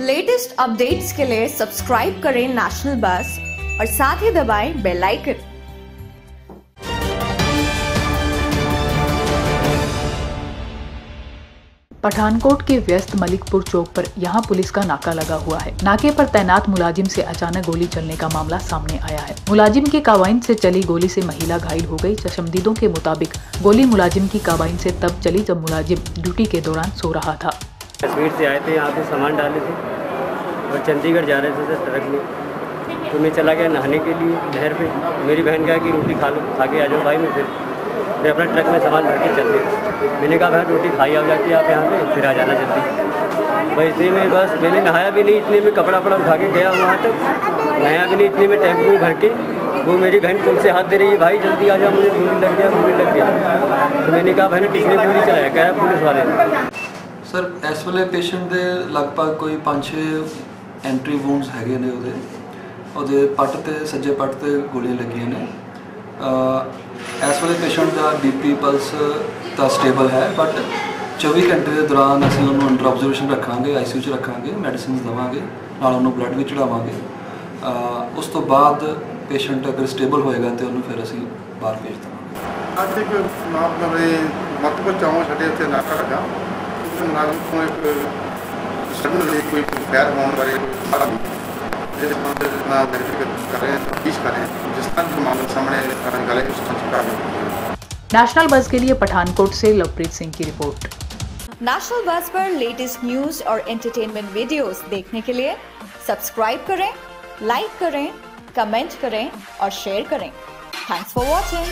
Latest updates के लिए subscribe करें नेशनल बस और साथ ही दबाएँ बेल आइकन पठानकोट के व्यस्त मलिकपुर चौक पर यहाँ पुलिस का नाका लगा हुआ है। नाके पर तैनात मुलाजिम से अचानक गोली चलने का मामला सामने आया है। मुलाजिम की कावाइन से चली गोली से महिला घायल हो गई। चशमदीदों के मुताबिक गोली मुलाजिम की कावाइन से तब चली जब मुलाजिम ड्यूटी के दौरान सो रहा था। कश्मीर से आए थे, यहाँ पे सामान डाले थे और चंडीगढ़ जा रहे थे सर ट्रक में। तो मैं चला गया नहाने के लिए नहर पे। मेरी बहन कहा कि रोटी खा लो, खा के आ जाओ भाई मैं फिर मैं अपना ट्रक में सामान भर के चल दिया। मैंने कहा भाई रोटी खाई आ जाती है आप यहाँ पे फिर आ जाना जल्दी। वैसे में बस मैंने नहाया भी नहीं, इतने में कपड़ा वपड़ा उठा के गया वहाँ तक। नहाया भी नहीं, इतने में टेंपो भर के। वो मेरी बहन पुल से हाथ दे रही है, भाई, जल्दी आ जाओ, मुझे भूल लग गया भूल लग गया। तो मैंने कहा भाई ने टिकने पूरी चलाया, कहा पुलिस वाले ने। ਸਰ, ਇਸ ਵੇਲੇ ਪੇਸ਼ੈਂਟ ਦੇ ਲਗਭਗ ਕੋਈ 5-6 ਐਂਟਰੀ ਵੂਨਸ ਹੈਗੇ ਨੇ ਉਹਦੇ। ਉਹਦੇ ਪੱਟ ਤੇ, ਸੱਜੇ ਪੱਟ ਤੇ ਗੋਲੀਆਂ ਲੱਗੀਆਂ ਨੇ। ਇਸ ਵੇਲੇ ਪੇਸ਼ੈਂਟ ਦਾ ਬੀਪੀ ਪਲਸ ਤਾਂ ਸਟੇਬਲ ਹੈ ਬਟ 24 ਘੰਟੇ ਦੇ ਦੌਰਾਨ ਅਸੀਂ ਉਹਨੂੰ ਅੰਡਰ ਆਬਜ਼ਰਵੇਸ਼ਨ ਰੱਖਾਂਗੇ ਆਈਸੀਯੂ 'ਚ ਰੱਖਾਂਗੇ ਮੈਡੀਸਿਨਸ ਦਵਾਂਗੇ, ਨਾਲ ਉਹਨੂੰ ਬਲੱਡ ਵੀ ਚੜਾਵਾਂਗੇ। ਉਸ ਤੋਂ ਬਾਅਦ ਪੇਸ਼ੈਂਟ ਅਗਰ ਸਟੇਬਲ ਹੋਏਗਾ ਤੇ ਉਹਨੂੰ ਫਿਰ ਅਸੀਂ ਬਾਹਰ ਭੇਜ ਦੇਵਾਂਗੇ। ਅੱਜ ਇੱਕ ਮਤਲਬ ਇਹ ਮੱਤ ਬਚਾਉਂ ਸਾਡੇ ਨਾਕਾ ਲੱਗਾ। एक कोई होने जिस नेशनल बस के लिए पठानकोट से लवप्रीत सिंह की रिपोर्ट। नेशनल बस पर लेटेस्ट न्यूज़ और एंटरटेनमेंट वीडियोस देखने के लिए सब्सक्राइब करें लाइक करें कमेंट करें और शेयर करें। Thanks for watching